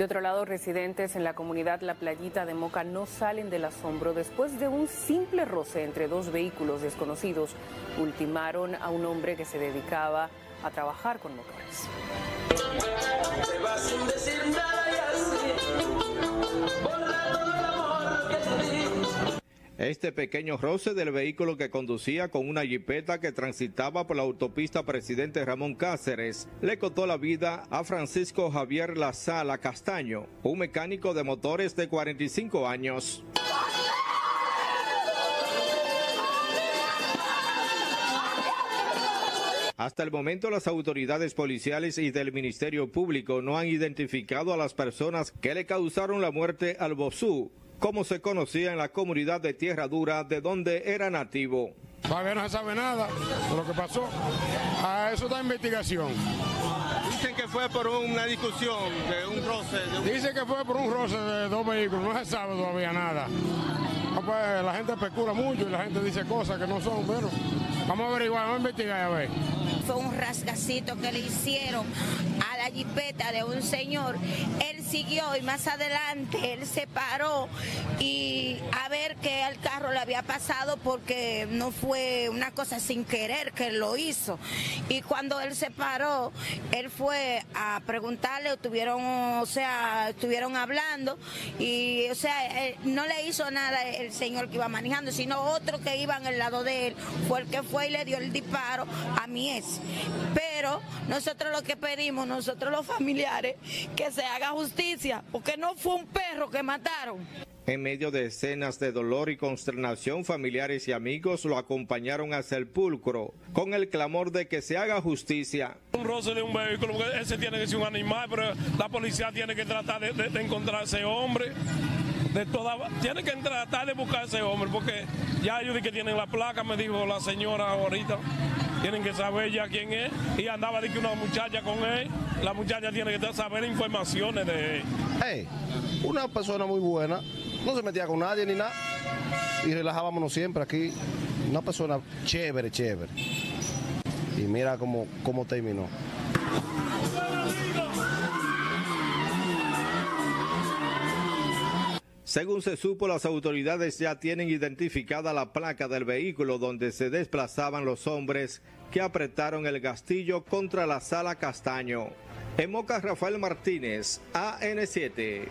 De otro lado, residentes en la comunidad La Playita de Moca no salen del asombro después de un simple roce entre dos vehículos desconocidos. Ultimaron a un hombre que se dedicaba a trabajar con motores. Este pequeño roce del vehículo que conducía con una jipeta que transitaba por la autopista Presidente Ramón Cáceres le costó la vida a Francisco Javier Lazala Castaño, un mecánico de motores de 45 años. Hasta el momento las autoridades policiales y del Ministerio Público no han identificado a las personas que le causaron la muerte al Bosú, como se conocía en la comunidad de Tierra Dura de donde era nativo. Todavía no se sabe nada de lo que pasó. A eso está investigación. Dicen que fue por una discusión, de un roce. Dicen que fue por un roce de dos vehículos, no se sabe todavía nada. pues, la gente especula mucho y la gente dice cosas que no son, pero vamos a averiguar, vamos a investigar a ver fue un rasgacito que le hicieron a la jipeta de un señor. Él siguió y más adelante él se paró y a ver qué al carro le había pasado porque no fue una cosa sin querer que él lo hizo. Y cuando él se paró, él fue a preguntarle, estuvieron, o sea, estuvieron hablando y, o sea, no le hizo nada el señor que iba manejando, sino otro que iba en el lado de él, fue el que fue y le dio el disparo a mi ex. Pero nosotros lo que pedimos, nosotros los familiares, que se haga justicia, porque no fue un perro que mataron. En medio de escenas de dolor y consternación, familiares y amigos lo acompañaron hacia el pulcro con el clamor de que se haga justicia. Un roce de un vehículo, ese tiene que ser un animal, pero la policía tiene que tratar de, encontrar a ese hombre. De toda, tiene que tratar de buscar a ese hombre, porque ya ellos que tienen la placa, me dijo la señora ahorita tienen que saber ya quién es. Y andaba de que una muchacha con él, la muchacha tiene que saber informaciones de él. Hey, una persona muy buena, no se metía con nadie ni nada. Y relajábamos siempre aquí. Una persona chévere, chévere. Y mira cómo, cómo terminó. Según se supo, las autoridades ya tienen identificada la placa del vehículo donde se desplazaban los hombres que apretaron el gastillo contra la sala Castaño. En Moca, Rafael Martínez, AN7.